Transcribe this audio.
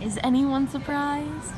Is anyone surprised?